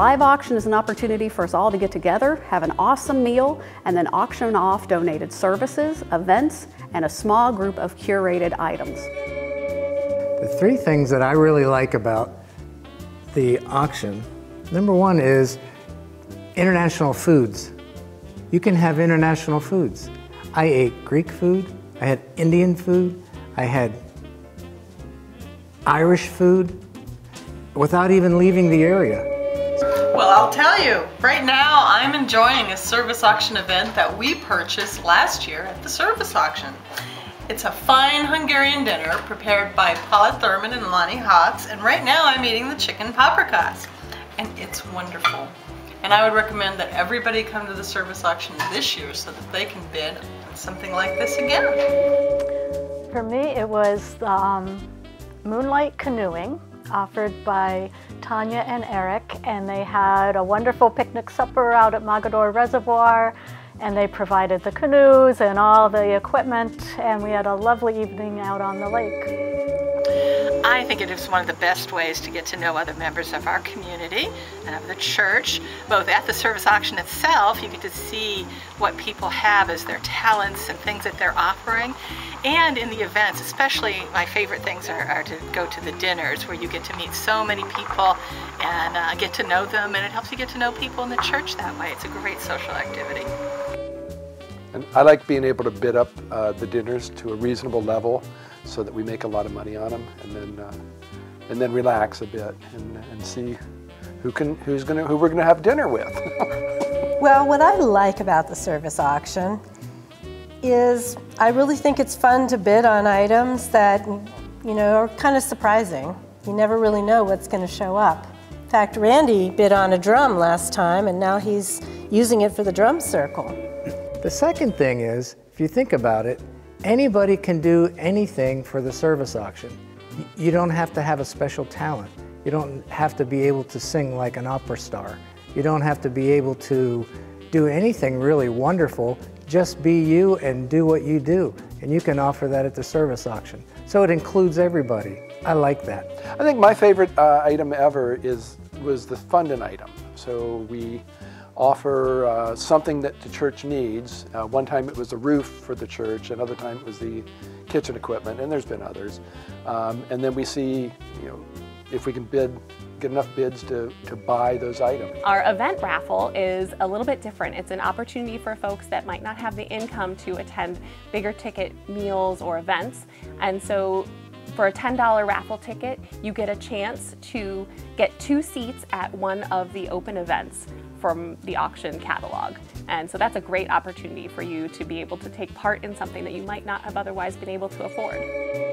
live auction is an opportunity for us all to get together, have an awesome meal, and then auction off donated services, events, and a small group of curated items. The three things that I really like about the auction, number one is international foods. You can have international foods. I ate Greek food, I had Indian food, I had Irish food without even leaving the area. Well, I'll tell you, right now I'm enjoying a service auction event that we purchased last year at the service auction. It's a fine Hungarian dinner prepared by Paula Thurman and Lonnie Hawks, and right now I'm eating the chicken paprikas, and it's wonderful. And I would recommend that everybody come to the service auction this year so that they can bid on something like this again. For me, it was um, moonlight canoeing offered by Tanya and Eric, and they had a wonderful picnic supper out at Mogadore Reservoir and they provided the canoes and all the equipment and we had a lovely evening out on the lake. I think it is one of the best ways to get to know other members of our community and of the church. Both at the service auction itself, you get to see what people have as their talents and things that they're offering. And in the events, especially my favorite things are, are to go to the dinners where you get to meet so many people and uh, get to know them and it helps you get to know people in the church that way. It's a great social activity. And I like being able to bid up uh, the dinners to a reasonable level so that we make a lot of money on them and then uh, and then relax a bit and, and see who can who's gonna who we're gonna have dinner with. well, what I like about the service auction is I really think it's fun to bid on items that you know are kind of surprising. You never really know what's going to show up. In fact, Randy bid on a drum last time and now he's using it for the drum circle. The second thing is, if you think about it, anybody can do anything for the service auction. You don't have to have a special talent. You don't have to be able to sing like an opera star. You don't have to be able to do anything really wonderful. Just be you and do what you do. And you can offer that at the service auction. So it includes everybody. I like that. I think my favorite uh, item ever is was the funding item. So we offer uh, something that the church needs. Uh, one time it was a roof for the church, another time it was the kitchen equipment, and there's been others. Um, and then we see, you know, if we can bid, get enough bids to, to buy those items. Our event raffle is a little bit different. It's an opportunity for folks that might not have the income to attend bigger ticket meals or events. And so for a $10 raffle ticket, you get a chance to get two seats at one of the open events from the auction catalog. And so that's a great opportunity for you to be able to take part in something that you might not have otherwise been able to afford.